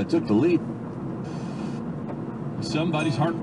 I took the lead. Somebody's heart.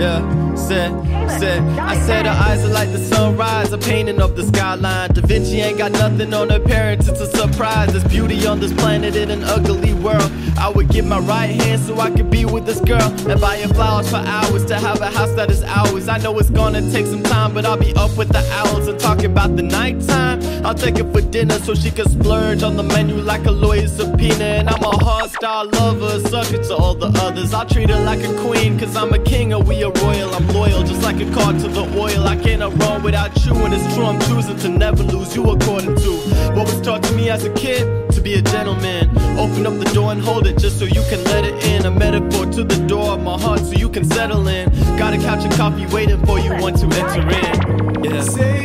Yeah, said, said, I said her eyes are like the sunrise, a painting of the skyline. Da Vinci ain't got nothing on her parents, it's a surprise. There's beauty on this planet in an ugly world. I would give my right hand so I could be with this girl and buy her flowers for hours to have a house that is ours. I know it's gonna take some time, but I'll be up with the owls and talk about the nighttime. I'll take her for dinner so she can splurge on the menu like a lawyer subpoena. And I'm a hardstyle lover, sucker to all the others. I'll treat her like a queen, cause I'm a king or we a royal. I'm loyal, just like a card to the oil. I cannot run without you, and it's true. I'm choosing to never lose you according to what was taught to me as a kid to be a gentleman. Open up the door and hold it just so you can let it in. A metaphor to the door of my heart so you can settle in. Got a couch and coffee waiting for you once you enter in. Yeah.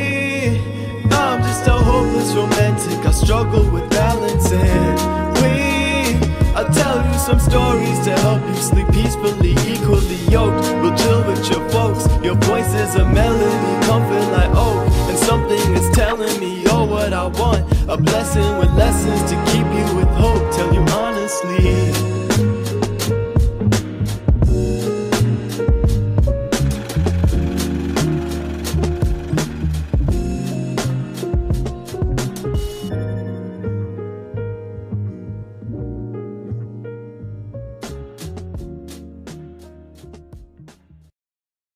struggle with balancing. We, I'll tell you some stories to help you sleep peacefully, equally yoked. We'll chill with your folks. Your voice is a melody, comfort like oak. And something is telling me you're what I want. A blessing with lessons to keep you with hope. Tell you honestly.